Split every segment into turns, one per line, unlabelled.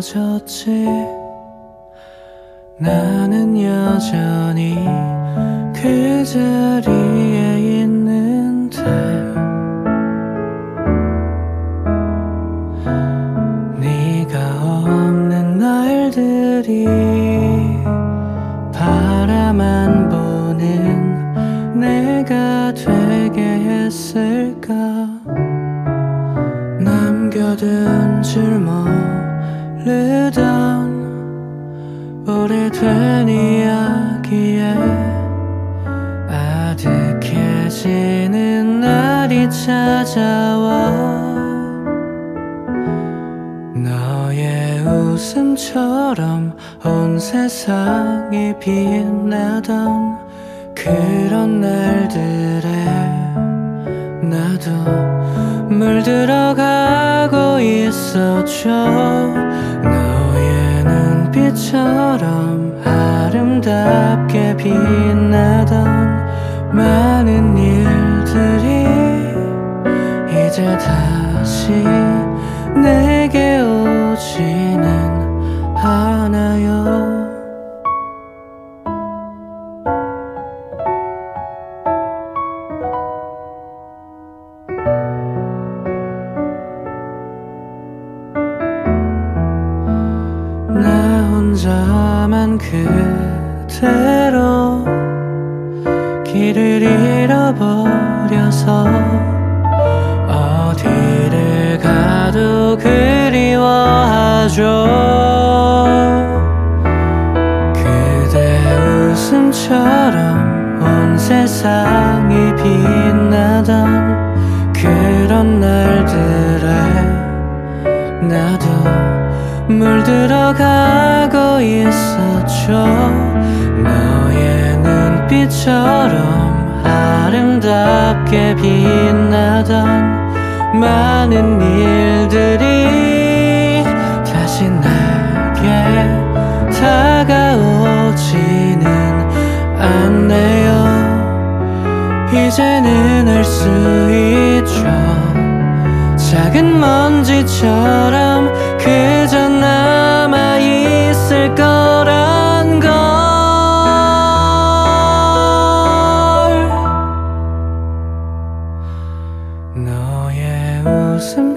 멀어졌지? 나는 여전히 그 자리에 있는데 네가 없는 날들이 바라만 보는 내가 되게 했을까? 남겨둔 줄모 르던 오래된 이야기에 아득해지는 날이 찾아와 너의 웃음처럼 온 세상이 빛나던 그런 날들에 나도 물들어가고 있었죠 너의 눈빛처럼 아름답게 빛나던 많은 일들이 이제 다시 내게 그대로 길을 잃어버려서 어디를 가도 그리워하죠. 그대 웃음처럼 온 세상이 빛나던 그런 날들 있었죠 너의 눈빛처럼 아름답게 빛나던 많은 일들이 다시 내게 다가오지는 않네요. 이제는 알 수 있죠. 작은 먼지처럼 그저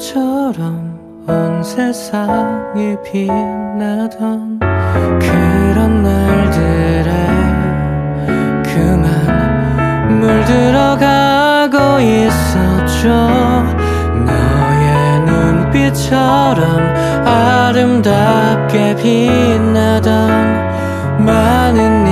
웃음처럼 온 세상이 빛나던 그런 날들에 그만 물들어가고 있었죠. 너의 눈빛처럼 아름답게 빛나던 많은